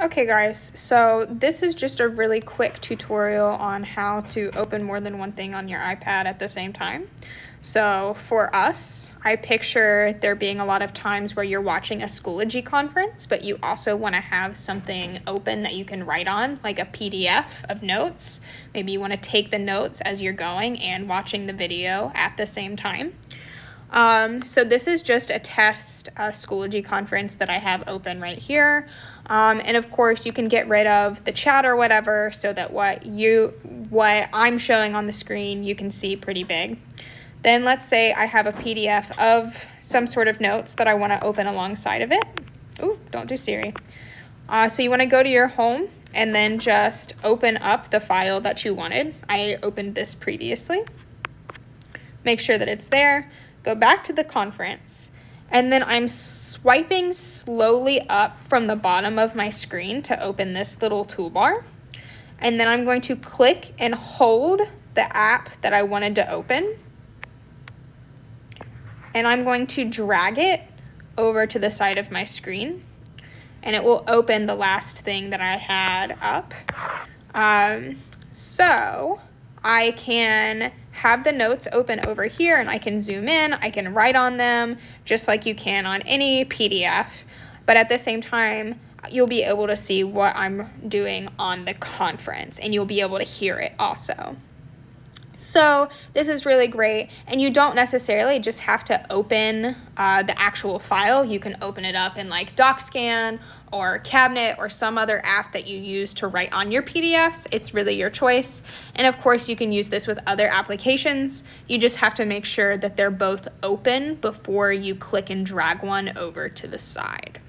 Okay guys, so this is just a really quick tutorial on how to open more than one thing on your iPad at the same time. So for us, I picture there being a lot of times where you're watching a Schoology conference, but you also want to have something open that you can write on, like a PDF of notes. Maybe you want to take the notes as you're going and watching the video at the same time. Um, so this is just a test Schoology conference that I have open right here. Um, and of course you can get rid of the chat or whatever so that what you what I'm showing on the screen you can see pretty big. Then let's say I have a PDF of some sort of notes that I want to open alongside of it. Ooh, don't do Siri. Uh, so you want to go to your home and then just open up the file that you wanted. I opened this previously. Make sure that it's there. Go back to the conference and then I'm swiping slowly up from the bottom of my screen to open this little toolbar. And then I'm going to click and hold the app that I wanted to open. And I'm going to drag it over to the side of my screen. And it will open the last thing that I had up. Um, so I can have the notes open over here and I can zoom in, I can write on them just like you can on any PDF, but at the same time, you'll be able to see what I'm doing on the conference and you'll be able to hear it also. So this is really great and you don't necessarily just have to open uh, the actual file. You can open it up in like DocScan or Cabinet or some other app that you use to write on your PDFs. It's really your choice. And of course you can use this with other applications. You just have to make sure that they're both open before you click and drag one over to the side.